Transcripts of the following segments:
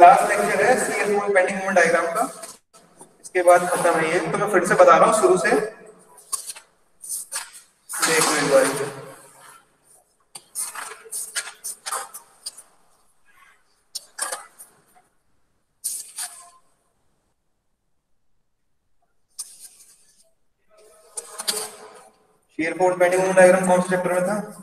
Last lecture है C S bending moment diagram का। इसके बाद खत्म है ये। तो मैं फिर से बता रहा हूँ, शुरू से। देख एक shear force bending moment diagram कौन से चैप्टर में था?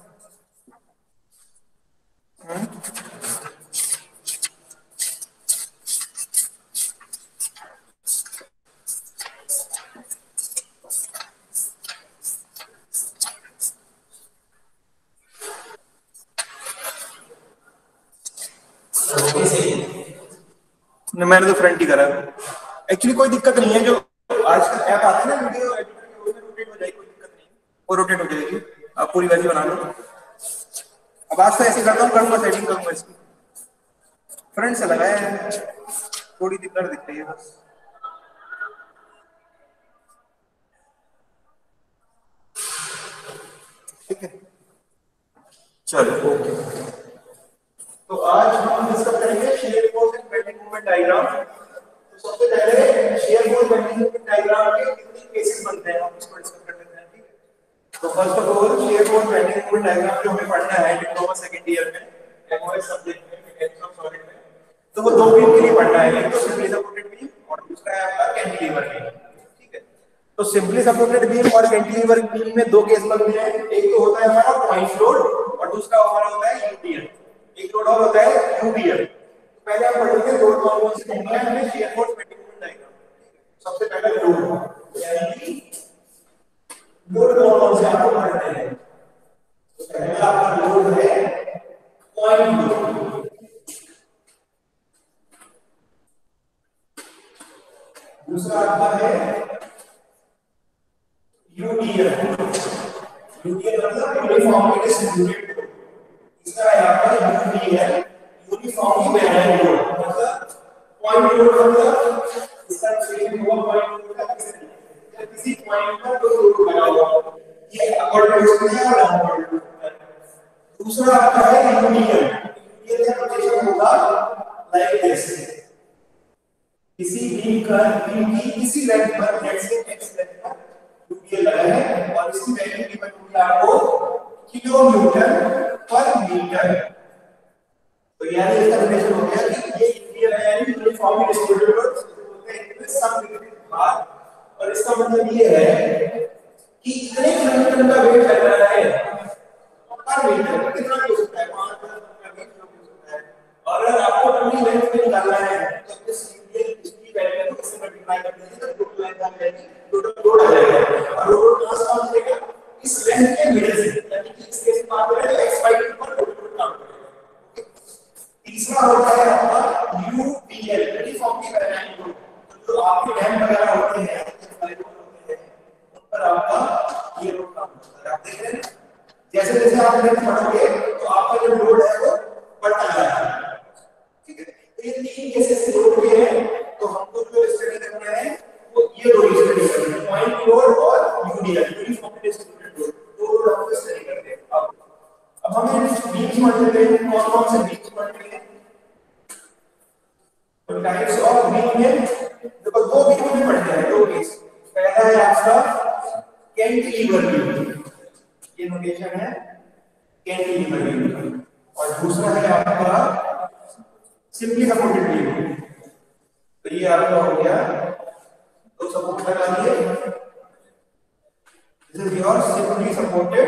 मैंने तो फ्रंट ही करा। एक्चुअली कोई दिक्कत नहीं है, जो आजकल ऐप आते हैं ना वीडियो रोटेट हो जाएगी नहीं वो रोटेट हो जाएगी। आप पूरी वैसी बना लो। अब आज तो ऐसे करता हूँ, करूँगा सेटिंग करूँगा इसकी। फ्रंट से लगाया है। थोड़ी दिक्कत दिख रही है बस। ठीक है। चलो ओके तो आज हम डिस्कस करेंगे shear force and bending moment diagram तो सबसे पहले shear force bending moment diagram के कितने केसेस बनते हैं, हम इसको डिस्कस कर लेते हैं, ठीक है? तो first of all shear force bending moment diagram जो हमें पढ़ना है डिप्लोमा सेकंड ईयर में एमओएस सब्जेक्ट में मैकेनिक्स ऑफ़ सॉलिड में तो वो दो बीम के लिए पढ़ना है, एक तो सिंपली सपोर्टेड बीम और दूसरा है आपका कैंटिलीवर बीम ठीक है? तो सिंपली सपोर्टेड बीम और कैंटिलीवर बीम में दो केस बनते हैं, एक तो होता है हमारा पॉइंट लोड और दूसरा हमारा होता है यूटीएल एक लोड और होता है यूबीएल पहले हम पढ़ेंगे लोड कौन कौन से पढ़ना है? हमें शियर फोर्स मेंटेनेंस डायग्राम सबसे पहले लोड यानी कौन कौन से आपको पढ़ने हैं? तो आपका लोड है पॉइंट दूसरा आपका है यूडीएल यूडीएल मतलब यूनिफॉर्मली डिस्ट्रीब्यूटेड इसका यहाँ पर यूडी है। यूनिफॉर्मली बैलेंस लोड मतलब पॉइंट लोड मतलब इसका एक्सप्रेशन हुआ पॉइंट लोड का किस किसी पॉइंट पर दो लोड लगा हुआ ये अपवर्ड लोड है और डाउनवर्ड लोड दूसरा आपका है यूनियन यूनियन का पोजीशन होगा लाइक दिस किसी बीम का बीम की किसी लेंथ पर लेट्स से x लेंथ पर यूनियन लगा है। और इसकी वैल्यू गिवन होगी आपको किलो न्यूटन पर मीटर तो यानी इसका रिलेशन हो गया कि ये इंटीरियर है यानी यूनिफॉर्मली डिस्ट्रीब्यूटेड लोड बोलते हैं इनमें सब डिग्री भार और इसका मतलब ये है कि इतने किलोमीटर का वेट लग रहा है पर मीटर कितना हो सकता है 5 का वेट हो सकता है। और अगर आपको अपनी लेंथ में निकालना है तो इस यूनियन इसकी वैल्यू को इससे मल्टीप्लाई कर देंगे तो टोटल लेंथ आ जाएगी टोटल लोड आ जाएगा। और लोड ट्रांसफॉर्म करेगा? इस लेंथ के मिडिल से, यानी कि इसके बात करें तो x y पर टोटल काम करेगा तीसरा होता है आपका UDL यूनिफॉर्म की पैरामीटर लोड जो आपके डैम वगैरह होते हैं होते उन पर आपका ये लोड काम करता है। आप देख रहे जैसे जैसे आप लेंथ बढ़ोगे तो आपका जो लोड है वो बढ़ता जाएगा ठीक है? तो ये तीन केसेस लोड के हैं तो हमको जो स्टडी करना है, वो ये दो स्टडी करना है। पॉइंट लोड और यूडीएल यूनिफॉर्म डिस्ट्रीब्यूटेड दो लोड स्टडी करते हैं अब अब हमें बीम्स पढ़ते हैं कौन कौन से बीम्स पढ़ते हैं तो टाइप्स ऑफ़ बीम में देखो दो बीम में पढ़ते हैं दो केस पहला है आपका कैंटिलीवर बीम ये नोटेशन है कैंटिलीवर बीम और दूसरा है आपका सिंपली सपोर्टेड बीम तो ये आपका हो गया। तो सपोर्ट लगा दिए this is your simply supported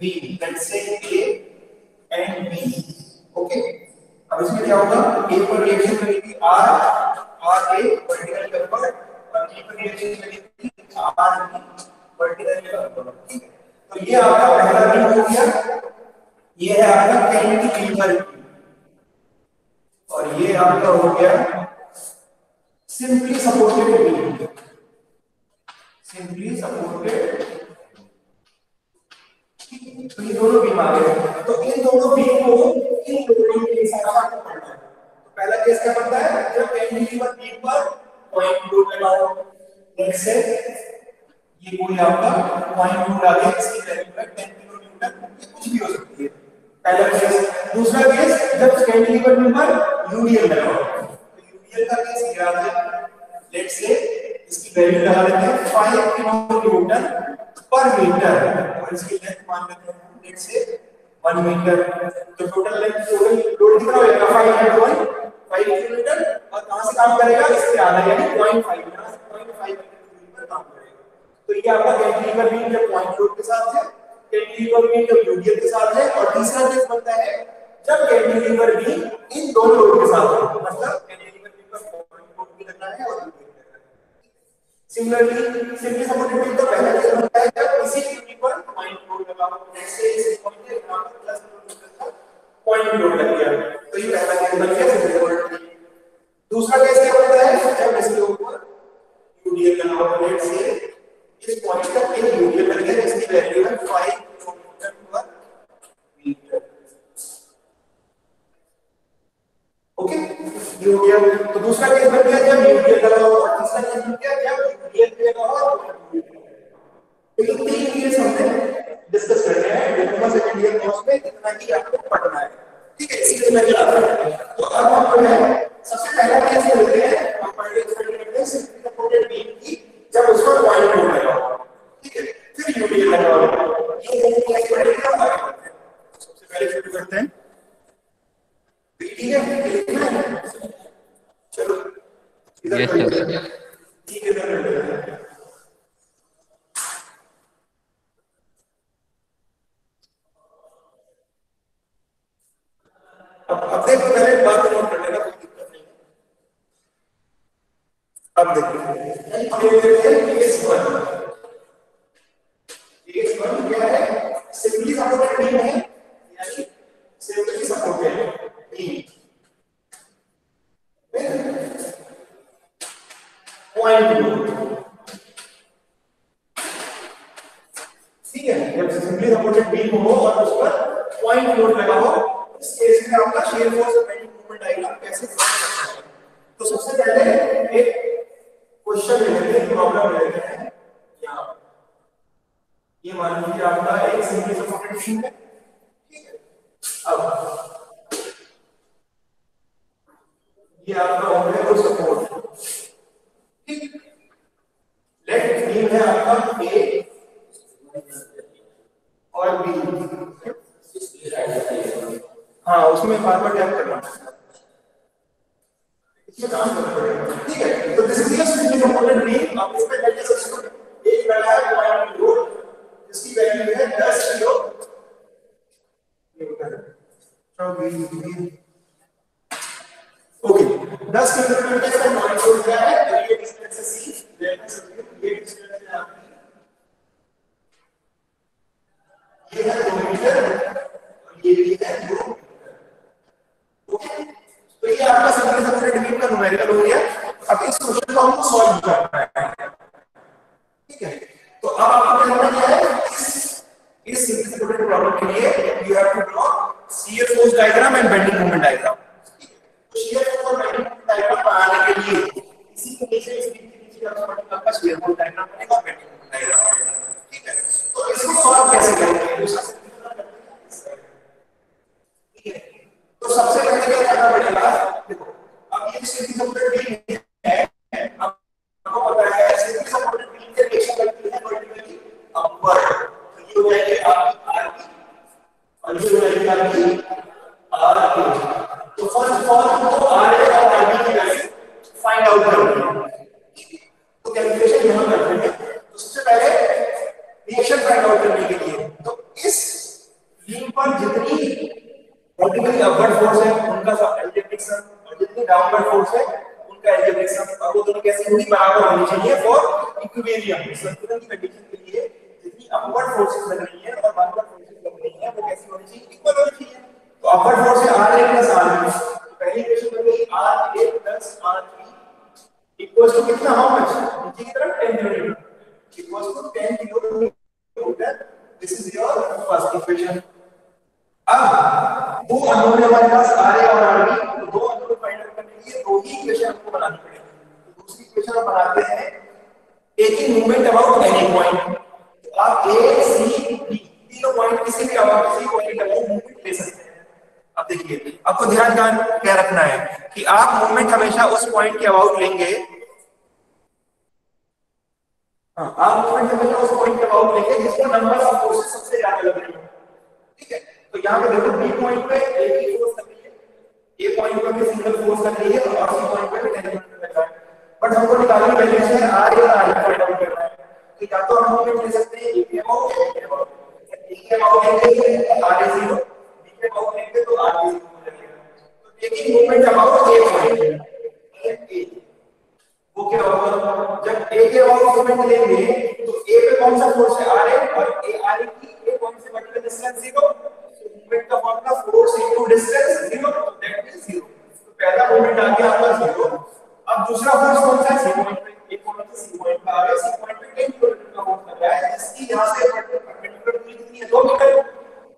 beam let's say A and B. Okay. अब इसमें क्या होगा? A पर रिएक्शन करेगी R R A vertical convert और B पर रिएक्शन करेगी R B वर्टिकल कन्वर्ट तो ये आपका पहला बीम हो गया। ये है आपका कैंटिलीवर और ये आपका हो गया simply supported beam simply supported तो ये दोनों बीम आ गए। तो इन दोनों बीम को इन लोडिंग के हिसाब से आपको पढ़ना है। तो पहला केस क्या बनता है? जब कैंटिलीवर बीम पर पॉइंट लोड लगाओ लेट्स से ये कोई आपका पॉइंट लोड आ इसकी वैल्यू है 10 किलो न्यूटन ये कुछ भी हो सकती है। पहला केस। दूसरा केस, जब कैंटिलीवर बीम पर यूडीएल लगाओ तो यूडीएल का केस क्या है लेट से इसकी वैल्यू लगा लेते हैं 5 किलो न्यूटन पर मीटर और इसकी लेंथ मान लेते हैं। लेट से 1 मीटर तो टोटल लेंथ टोटल लोड कितना होगा 5 5 किलोमीटर और कहाँ से काम करेगा? इसके आधा, यानी 0.5 यहाँ से 0.5 मीटर पर काम करेगा। तो ये आपका कैंटिलीवर बीम जब पॉइंट लोड के साथ है कैंटिलीवर बीम जब यूडियल के साथ है, और तीसरा केस बनता है, जब कैंटिलीवर बीम इन दोनों लोड के साथ है। मतलब कैंटिलीवर बीम पर पॉइंट लोड भी लगना है और सिमिलरली सिंपली सपोर्टेड बीम का पहला केस बनता है जब इसी बीम पर पॉइंट लोड लगा हो जैसे इस पॉइंट के पर प्लस का पॉइंट लोड लग गया तो ये पहला केस बन गया सिंपली सपोर्टेड बीम दूसरा केस क्या होता है जब इसके ऊपर यूडीएल लगा हो लेट्स से इस पॉइंट तक एक यूडीएल लग गया जिसकी वैल्यू है 5 किलोमीटर पर मीटर ओके? ये हो गया। तो दूसरा केस बन गया जब यूडीएल लगा हो और तीसरा केस बन गया जब यूडीएल लगा हो तो ये तीन केस हमने डिस्कस कर रहे हैं। डिप्लोमा सेकंड ईयर कोर्स में इतना ही आपको पढ़ना है। ठीक है, इसी में चला तो अब हम जो है। सबसे पहला केस ये लेते हैं। हम पढ़ रहे हैं सिंपली सपोर्टेड बीम की जब उसका पॉइंट लोड लगा ठीक है, फिर यूडीएल लगा ये केस पढ़ेंगे? सबसे पहले शुरू करते है। चलो इधर अब देखो पहले बात नोट कर लेना कोई दिक्कत नहीं अब देखिए केस 1 केस 1 क्या है सिंपली सपोर्टेड बीम है यानी simply supported beam point load ठीक है जब सिंपली सपोर्टेड बीम हो और उस पर पॉइंट लोड लगा हो इस केस में आपका shear force और bending moment डायग्राम कैसे ड्रॉ करना है तो सबसे पहले एक क्वेश्चन ले लेते हैं प्रॉब्लम ले लेते हैं यहाँ ये मान लीजिए आपका एक सिंपली सपोर्टेड बीम है ठीक है अब ये आपका हो गया तो सपोर्ट ठीक लेट बीम है आपका ए और बी हाँ उसमें बार बार टैप करना इसमें काम करना पड़ेगा ठीक है तो this is the simply component beam आप इस पे वैल्यू सब्स्टिट्यूट एक लगा है पॉइंट लोड जिसकी वैल्यू है 10 किलो ये होता है तो बी बी ओके 10 किलोमीटर का पॉइंट लोड क्या है तो ये डिस्टेंस है सी लेट अस अज्यूम ये डिस्टेंस है आपकी ये है 2 मीटर और ये भी है 2 ओके तो ये आपका सिंपल सपोर्टेड बीम का न्यूमेरिकल हो गया अब इस क्वेश्चन को हमको सॉल्व करना है तो अब आपको करना क्या है इस सिंपल प्रॉब्लम के लिए you have to draw shear force diagram and bending moment diagram तो शियर फोर्स और बेंडिंग मोमेंट डायग्राम बनाने के लिए इसी के नीचे इस बीम नीचे आपका शियर फोर्स डायग्राम बनेगा बेंडिंग मोमेंट डायग्राम ठीक है तो इसको सॉल्व कैसे करेंगे? तो सबसे पहले क्या करना पड़ेगा देखो अब ये सिंपली सपोर्टेड बीम है अब आपको पता है सिंपली सपोर्टेड बीम के रिएक्शन करती है वर्टिकली अपवर्ड तो ये हो जाएगी आपकी आरबी और ये हो जाएगी आपकी आरबी तो फ़र्स्ट ऑफ़ ऑल हमको आरए और आरबी की वैल्यू फाइंड आउट करनी है तो कैलकुलेशन यहाँ करते हैं तो सबसे पहले रिएक्शन फाइंड आउट करने के लिए तो इस बीम पर जितनी वर्टिकली अपवर्ड फोर्स है, उनका सब एल्जेब्रिक सम और जितनी डाउनवर्ड फोर्स है, उनका एल्जेब्रिक सम और वो दोनों कैसे होंगी, बराबर होनी चाहिए फॉर इक्विलिब्रियम संतुलन की कंडीशन के लिए जितनी अपवर्ड फोर्सेस लग रही है और डाउनवर्ड फोर्सेस लग रही है, वो कैसी होनी चाहिए? इक्वल होनी चाहिए। तो अपवर्ड फोर्स है r a plus r b तो पहली इक्वेशन बन गई r a plus r b equals to कितना? हाउ मच नीचे की तरफ़ 10 kilometre equals to 10 kilometre this is your first equation अब दो अननोन है हमारे पास आर और आर बी तो दो अननोन फाइंड आउट करने के लिए दो ही इक्वेशन हमको बनानी पड़ेगी। तो दूसरी इक्वेशन हम बनाते हैं एक ही मूवमेंट अबाउट एनी पॉइंट तो आप ए सी बी तीनों पॉइंट किसी भी अबाउट किसी पॉइंट अबाउट मूवमेंट ले सकते हैं। अब देखिए, आपको ध्यान ध्यान क्या रखना है कि आप मूवमेंट हमेशा उस पॉइंट के अबाउट लेंगे। हाँ आप मूवमेंट हमेशा उस पॉइंट के अबाउट लेंगे जिसको नंबर ऑफ़ फोर्सेस सबसे ज़्यादा लग रही है। तो यहाँ पे देखो बी पॉइंट पे एक ही फोर्स लग रही है। ए पॉइंट पे भी सिंगल फोर्स लग रही है और सी पॉइंट पे भी टेंजेंट लग रहा है। बट हमको निकालनी वैल्यू से आर या आर फाइंड आउट करना है। कि या तो हम मूवमेंट ले सकते हैं ए के अबाउट ए के अबाउट ए के अबाउट लेंगे तो आर इज़ 0 बी के अबाउट लेंगे तो आर इज़ 0 हो जाएगा। तो taking movement about A point वो क्या होगा जब ए के अबाउट मूवमेंट लेंगे तो ए पे कौन सा फोर्स है? आर है और ए आर की ए पॉइंट से वर्टिकल डिस्टेंस 0 मूवमेंट का formula force into distance 0 that is 0 तो पहला मूवमेंट आ गया आपका 0 अब दूसरा फोर्स कौन सा है? सी पॉइंट पे ए पॉइंट से सी पॉइंट पे आ गया. सी पॉइंट पे 10 किलोमीटर का फोर्स लग रहा है. जिसकी यहाँ से परपेंडिकुलर दूरी कितनी है? 2 मीटर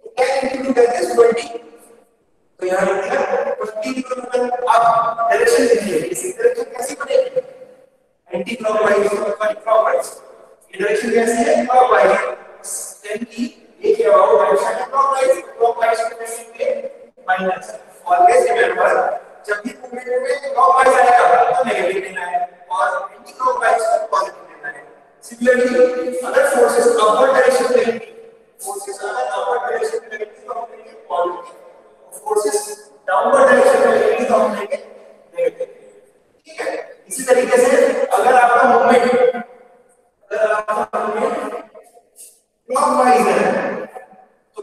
तो 10 इंटू दैट इज़ 20 तो यहाँ लिख दिया. 20 किलोमीटर अब डायरेक्शन लिखिए. इसी डायरेक्शन कैसी बनेगी? एंटी क्लॉकवाइज और क्लॉकवाइज डायरेक्शन कैसी है? क्लॉकवाइज देन की होगा में माइनस ऑलवेज रिमेंबर जब भी मूवमेंट में क्लॉकवाइज आएगा तो नेगेटिव लेना है और एंटी क्लॉकवाइज को पॉजिटिव लेना है। सिमिलरली अगर फोर्सेस अपवर्ड डायरेक्शन में फोर्सेस अगर अपवर्ड डायरेक्शन में तो हम लेंगे पॉजिटिव फोर्सेस डाउनवर्ड डायरेक्शन में लेंगी तो हम लेंगे नेगेटिव ठीक है? इसी तरीके से अगर आपका मूवमेंट अगर आपका मूवमेंट क्लॉकवाइज है तो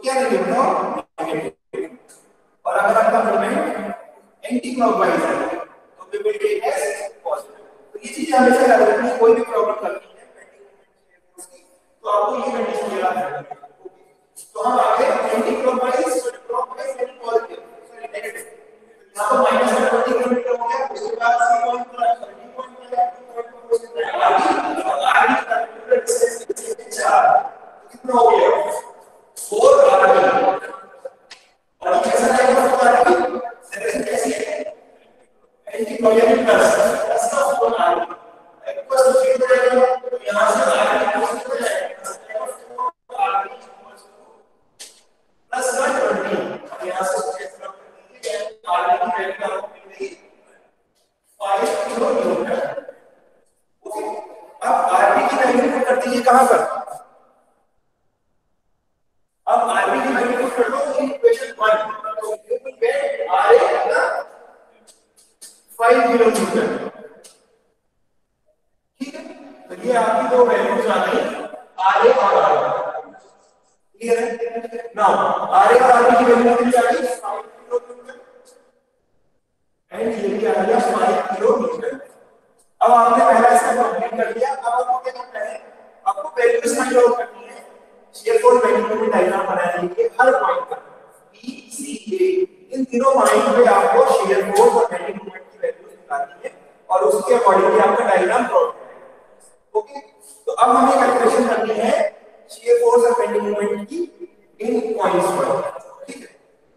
क्या लिखेंगे बताओ? और अगर आपका मूवमेंट एंटी क्लॉकवाइज है तो we will take as positive तो ये चीज़ हमेशा याद रखनी है, कोई भी प्रॉब्लम करनी है तो आपको ये कंडीशन याद रखनी है। तो हम आगे anti clockwise clockwise and positive sorry negative यहाँ पर माइनस का 20 किलोमीटर हो गया। उसके बाद सी पॉइंट पर 30 पॉइंट पर या 2 पॉइंट पर उसके आगे आगे का डिस्टेंस 4 कितना हो गया? 4 आरपी और कैसा जाएगा 4 आरपी डायरेक्शन कैसी है एंटी क्लॉकवाइज प्लस प्लस का 4 आरपी टू 0 तो यहाँ से आरपी प्लस 4 आरपी प्लस 120 और यहाँ से आरपी की वैल्यू आपको मिल 5 किलोमीटर। ओके अब आरपी की वैल्यू कर दीजिए कहाँ पर अब आरपी की वैल्यू पुट कर दो इन इक्वेशन 1 तो यू विल गेट आरए इतना 5 किलोमीटर ठीक है तो ये आपकी दो वैल्यूज़ आ गई आरए और आरपी क्लियर है नाउ आरए और आरपी की वैल्यू कितनी आ गई 5 किलोमीटर एंड ये भी आ गया 5 किलोमीटर अब आपने पहला इसका कंप्लीट कर दिया अब आपको क्या करना है आपको वैल्यूज़ फाइंड आउट करनी है शेयर फोर्स वैल्यू की डायग्राम बनाने के लिए हर पॉइंट पर बी सी ए इन तीनों पॉइंट पे आपको शेयर और बेंडिंग मोमेंट की वैल्यूज़ निकालनी है और उसके अकॉर्डिंगली आपका डायग्राम ड्रॉ ओके तो अब हमें कैलकुलेशन करनी है शेयर फोर्स और बेंडिंग मोमेंट की इन पॉइंट्स पर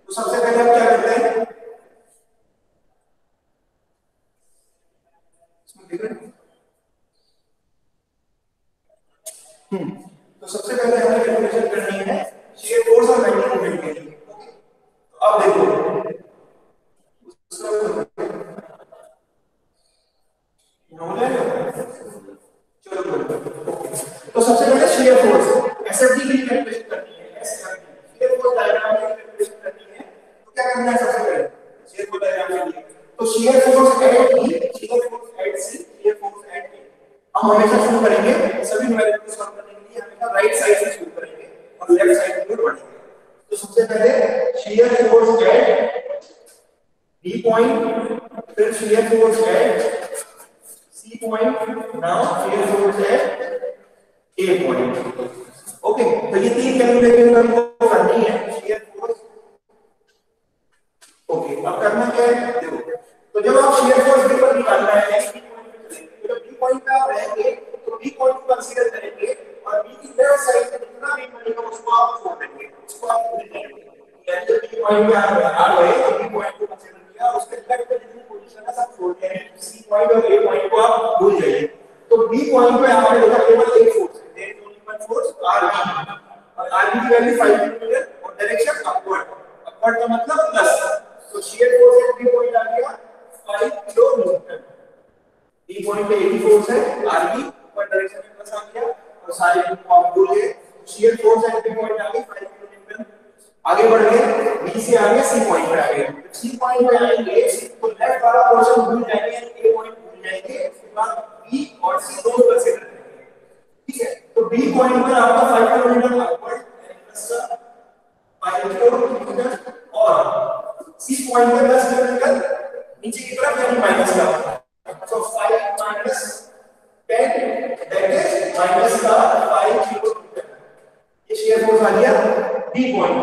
तो सबसे पहले हम क्या करते हैं? तो सबसे पहले हमें कैलकुलेशन करनी है शेयर फोर्स और बेंडिंग मोमेंट के तो अब देखो। तो सबसे पहले शेयर फोर्स एसएफडी की कैलकुलेशन करनी है। एसएफडी शेयर फोर्स डायग्राम करना है सबसे पहले। शेयर फोर्स डायग्राम के लिए तो shear force at B shear force at C shear force at B हम हमेशा शुरू करेंगे सभी न्यूमेरिकल को सॉल्व करने के लिए, हमेशा राइट साइड से शुरू करेंगे और लेफ़्ट साइड की ओर बढ़ेंगे। तो सबसे पहले shear force at B point फिर shear force at C point now shear force at A point okay तो ये तीन कैलकुलेशन हमको करनी है। शेयर ओके अब करना क्या है? देखो तो जब आप शेयर फोर्स बी पर निकालना है जब बी पॉइंट पे आप रहेंगे तो बी पॉइंट को कंसीडर करेंगे और बी की लेफ़्ट साइड से जितना भी बनेगा, उसको आप छोड़ देंगे उसको आप भूल जाएँगे यानी जब बी पॉइंट पे आप आ गए तो बी पॉइंट को कंसीडर किया, उसके लेफ़्ट पे जितनी पोजीशन है, सब छोड़ दिया सी पॉइंट और ए पॉइंट को आप भूल जाइए। तो बी पॉइंट पे आपने देखा केवल एक फोर्स है। There is only one force RB और आरबी की वैल्यू 5 किलोमीटर और डायरेक्शन अपवर्ड अपवर्ड का मतलब प्लस तो shear force at B point आ गया 5 किलो न्यूटन बी पॉइंट पे एडी फोर्स है आर आरबी ऊपर डायरेक्शन में बस आ गया, और सारे को आप भूल गए shear force at B point आ गई 5 किलो न्यूटन आगे बढ़ गए बी से आगे सी पॉइंट पे आ गए। सी पॉइंट पे आएँगे तो लेफ़्ट वाला पोर्शन भूल जाएँगे ए पॉइंट भूल जाएँगे, उसके बाद बी और सी दोनों पर से करेंगे ठीक है? तो बी पॉइंट पर आपका 5 kilo newton upward plus 5 kilo newton और सी पॉइंट पे 10 किलोमीटर नीचे की तरफ़ यानी माइनस का तो 5 माइनस 10 दैट इज़ माइनस का 5 किलोमीटर ये शेयर फोर्स आ गया बी पॉइंट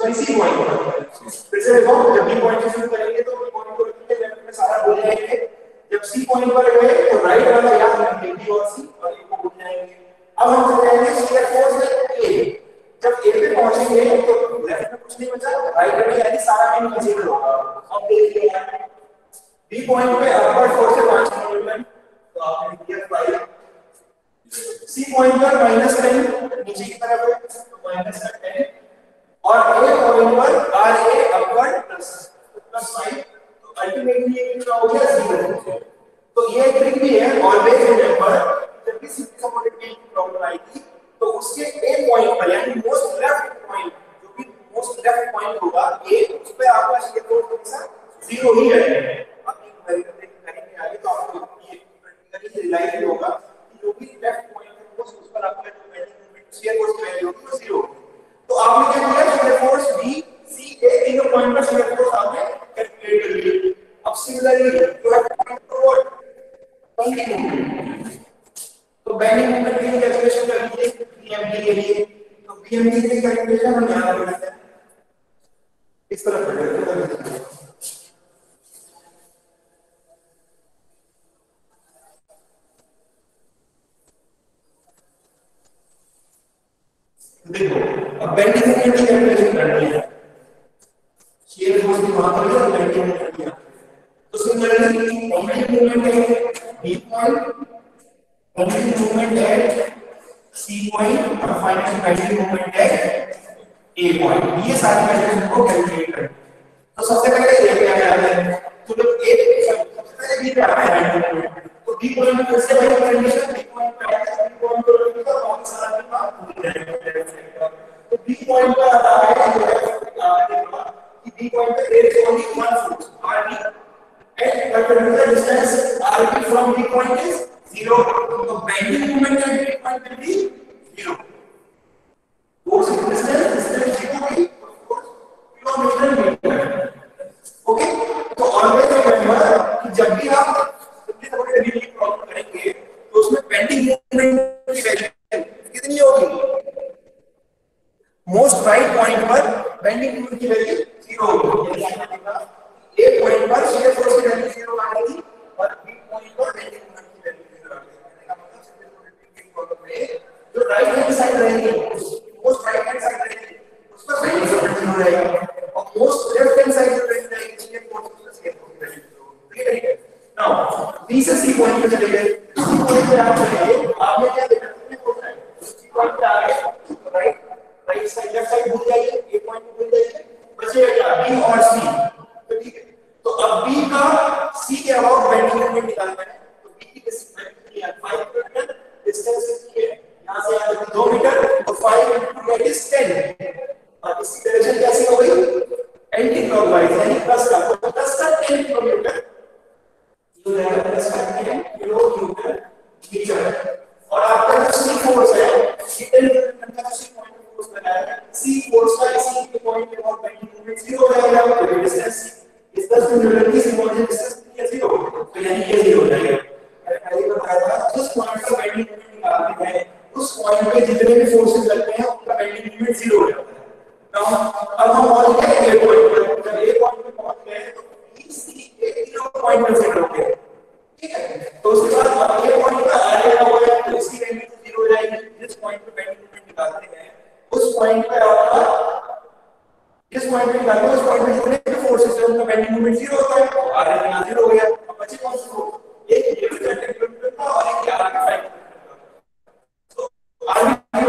पर सी पॉइंट पर फिर से देखो जब बी पॉइंट से करेंगे तो बी पॉइंट को रखेंगे लेफ़्ट में सारा भूल जाएँगे जब सी पॉइंट पर गए तो राइट वाला याद रखेंगे बी और सी और ए को भूल जाएँगे अब हम चले जाएँगे शेयर फोर्स है ए जब ए पे पहुँचेंगे तो लेफ़्ट में कुछ नहीं बचा राइट में यानी सारा में कंसीडर होगा अब देखिए यार बी पॉइंट पे अपवर्ड फोर्स है 5 किलोमीटर तो आपने दिया 5 सी पॉइंट पर माइनस 10 नीचे की तरफ़ है तो माइनस 10 और ए पॉइंट पर R A upward plus plus 5 तो अल्टीमेटली ये कितना हो गया? 0 तो ये ट्रिक भी है ऑलवेज रिमेंबर जब भी सपोर्टेड बीम की प्रॉब्लम आएगी तो उसके ए पॉइंट पर, यानी मोस्ट लेफ़्ट पॉइंट जो भी मोस्ट लेफ़्ट पॉइंट होगा ए उस पे आपका शेयर फोर्स हमेशा 0 ही रहेगा आप एक बार करेंगे आगे तो आपको ये प्रैक्टिकली रियलाइज़ होगा कि जो भी लेफ़्ट पॉइंट है, उस पर आपका जो मोमेंट शेयर फोर्स की वैल्यू होगी, वो 0 होगी। तो आपने क्या किया shear force B C A तीनों पॉइंट पर शेयर फोर्स आपने कैलकुलेट कर लिया अब similarly you have to forward bending moment तो बेंडिंग मोमेंट की कैलकुलेशन कर लीजिए बीएमडी के लिए तो बीएमडी की कैलकुलेशन हम यहाँ इस तरफ़ तो बी पॉइंट पे आता है कि बी पॉइंट पे there is only one force RB and perpendicular distance rb from b point is 0 तो bending moment at b point will be 0 force distance distance 0 होगी किलोमीटर मीटर ओके तो always remember कि जब भी आप simply करेंगे तो उसमें बेंडिंग मोमेंट की वैल्यू कितनी होगी? मोस्ट राइट पॉइंट पर बेंडिंग मोमेंट की वैल्यू 0 होगी। ए पॉइंट पर शियर फोर्स की वैल्यू 0 आ गई और बी पॉइंट पर बेंडिंग मोमेंट की वैल्यू 0 आ गई मतलब में जो राइट हैंड साइड रहेगी मोस्ट राइट हैंड साइड रहेगी उस पर बेंडिंग मोमेंट 0 रहेगा और मोस्ट लेफ़्ट हैंड साइड जो रहेगी शियर फोर्स उस पर शियर फोर्स की वैल्यू 0 क्लियर है? नाउ बी से सी पॉइंट पे चले गए। बताया था जिस पॉइंट का बेंडिंग मोमेंट निकालते हैं। उस पॉइंट पे जितने भी फोर्सेस लगते हैं, उनका बेंडिंग मोमेंट ज़ीरो हो जाता है। नाउ अब हम पहुँच गए ए पॉइंट पर जब ए पॉइंट पे पहुँच गए तो बी सी ए तीनों पॉइंट पर सेट हो। गए ठीक है? तो उसके बाद अब पॉइंट पे आ गया हुआ है तो इसकी वैल्यू तो ज़ीरो हो जाएगी। जिस पॉइंट पे बेंडिंग मोमेंट निकालते हैं, उस पॉइंट पे आपका जिस पॉइंट पे निकालते हैं, उस पॉइंट पे जितने भी फोर्सेस हैं, उनका बेंडिंग मोमेंट ज़ीरो होता है। तो आर यहाँ ज़ीरो हो गया।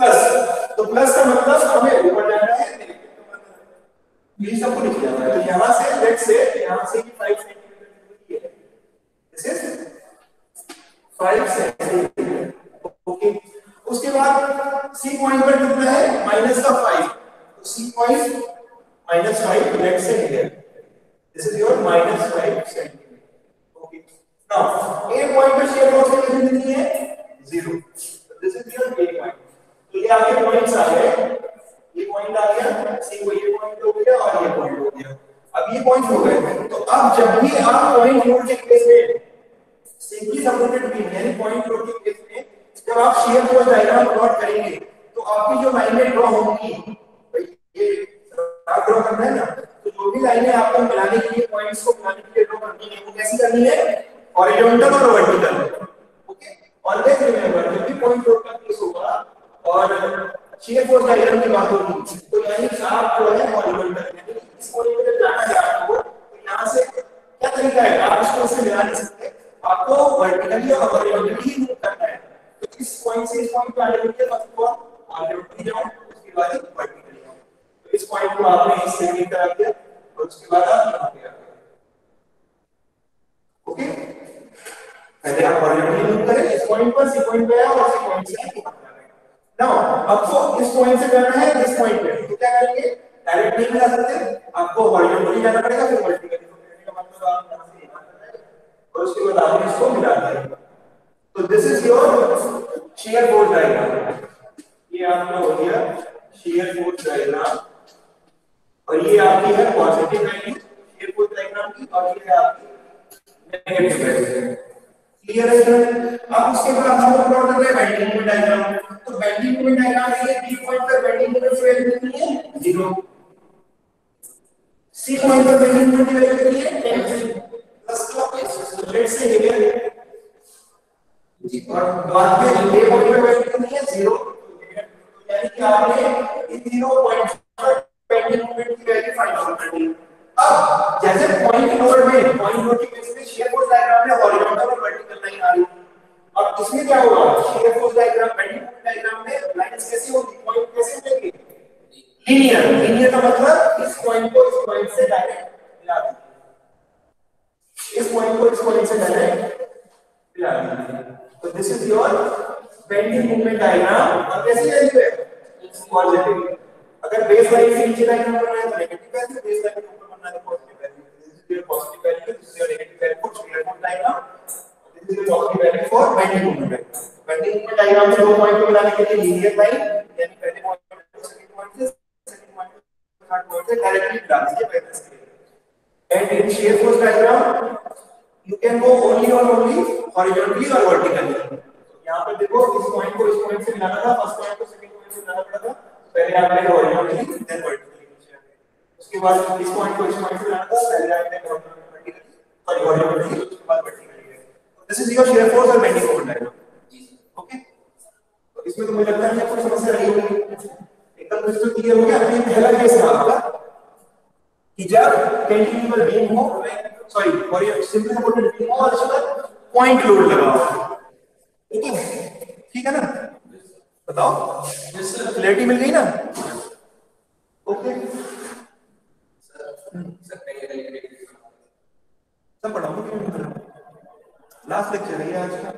प्लस तो प्लस का मतलब हमें ऊपर जाना है, ये सबको लिख दिया है। तो यहाँ से लेट्स से यहाँ से भी 5 सेंटीमीटर दूरी है। दिस इज़ 5 सेंटीमीटर ओके उसके बाद सी पॉइंट पर कितना है? माइनस का 5 तो C point minus 5 let's say here this is your minus 5 centimeter okay now, a point पर shear force कितनी कितनी है 0 so this is your a point तो ये आपके पॉइंट्स आ गए ये पॉइंट आ गया सी को ये पॉइंट हो गया और ये पॉइंट हो गया पॉइंट हो गए तो अब जब भी आप पॉइंट लोड के केस में सिंपली सपोर्टेड बीम यानी पॉइंट लोड के केस में, जब आप शियर फोर्स डायग्राम प्लॉट करेंगे तो आपकी जो लाइनें ड्रॉ होंगी ये आप ड्रॉ करना है ना तो जो भी लाइनें आपको मिलाने के लिए पॉइंट्स को मिलाने के लिए ड्रॉ करनी है, वो कैसी करनी है? हॉरिजॉन्टल और वर्टिकल ओके ऑलवेज रिमेंबर जब भी पॉइंट ड्रॉ का केस होगा और शियर फोर्स डायग्राम की बात होगी तो यानी आप जो है हॉरिजॉन्टल यानी इस पॉइंट पे जाना है आपको तो यहाँ से क्या तरीका है आप इसको इससे मिला नहीं सकते आपको वर्टिकली और हॉरिजॉन्टली मूव करना है तो इस पॉइंट से इस पॉइंट पे आने के लिए फ़र्स्ट ऑफ़ ऑल हॉरिजॉन्टली जाओ उसके बाद वर्टिकली इस पॉइंट को आपने इस से करा दिया और उसके बाद आप यहाँ पे आ गए ओके पहले आप हॉरिजॉन्टली मूव करें इस पॉइंट पर सी पॉइंट पे आए और सी पॉइंट से आ नाउ आपको इस पॉइंट से जाना है इस पॉइंट पे तो क्या करेंगे डायरेक्ट नहीं जा सकते आपको हॉरिजॉन्टली जाना पड़ेगा फिर वर्टिकली तो का मतलब आप यहाँ से यहाँ रहे और उसके बाद आपने इसको मिला दिया तो this is your shear force diagram. ये आपका हो गया shear force diagram. और ये आपकी है पॉजिटिव वैल्यू ये फोर्स डायग्राम की, और ये है आपकी नेगेटिव वैल्यू क्लियर है सर अब उसके बाद हम लोग प्लॉट कर रहे हैं बेंडिंग मोमेंट डायग्राम तो बेंडिंग मोमेंट डायग्राम है ये बी पॉइंट पर बेंडिंग मोमेंट की वैल्यू कितनी है? 0 सी पॉइंट पर बेंडिंग मोमेंट की वैल्यू कितनी है? 10 प्लस का लेट्स से हियर और बाद में ए पॉइंट पर है 0 यानी कि आपने इन तीनों पॉइंट्स पर बेंडिंग मोमेंट की वैल्यू फाइंड आउट करनी है अब जैसे पॉइंट लोड में पॉइंट लोड की केस में शियर फोर्स डायग्राम में हॉरिजॉन्टल और वर्टिकल लाइन आ रही है अब इसमें क्या होगा shear force diagram bending moment diagram में लाइंस कैसी होगी? पॉइंट कैसे मिलेंगे लीनियर लीनियर का मतलब इस पॉइंट को इस पॉइंट से डायरेक्ट मिला दीजिए। इस पॉइंट को इस पॉइंट से डायरेक्ट मिला दीजिए। तो this is your bending moment diagram और कैसी है पॉजिटिव अगर बेस लाइन से नीचे डायग्राम बनना है तो वैल्यू बेस लाइन के ऊपर बनना है तो positive value this is your positive value this is object value for bending moment bending moment diagram में दो पॉइंट को मिलाने के लिए लीनियर लाइन यानी पहले पॉइंट को सेकंड पॉइंट से सेकंड पॉइंट को थर्ड पॉइंट से डायरेक्टली मिला दीजिए बैलेंस के लिए. And in shear force diagram, you can go only or only horizontally or vertically यहाँ पे देखो, इस पॉइंट को, इस पॉइंट से मिलाना था फ़र्स्ट पॉइंट को सेकंड पॉइंट से मिलाना पड़ा था, पहले आपने हॉरिजॉन्टली देन वर्टिकली उसके बाद इस पॉइंट को, इस पॉइंट से मिलाना था, पहले आपने वर्टिकली सॉरी हॉरिजॉन्टली उसके बाद vertically this is your shear force और बेंडिंग मोमेंट डायग्राम ओके तो इसमें तो मुझे लगता है आपको समस्या नहीं होगी। एकदम क्रिस्टल क्लियर हो गया। अभी पहला केस था आपका कि जब कैंटिलीवर बीम हो सॉरी और ये सिंपली बीम हो, और इस पर पॉइंट लोड लगा हो ठीक है ना? बताओ। क्लैरिटी मिल गई ना? ओके सब पढ़ाऊँगा लास्ट लेक्चर है आज का।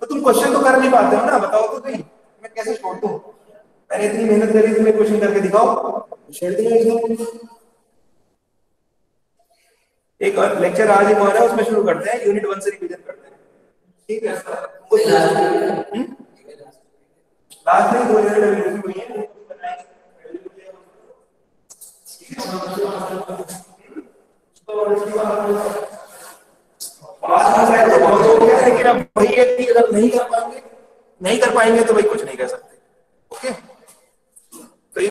तो तुम क्वेश्चन तो कर नहीं पाते हो ना बताओ तो सही। मैं कैसे छोड़ दूँ? मैंने इतनी मेहनत करी तुम्हें क्वेश्चन करके दिखाओ। छोड़ दिया इसको एक और लेक्चर आज है उसमें शुरू करते हैं यूनिट वन से रिवीजन करते हैं। ठीक है लास्ट में दो यूनिट अभी हुई है। शायद तो लेकिन अब वही अगर नहीं कर पाएँगे, नहीं कर पाएँगे तो भाई कुछ नहीं कर सकते।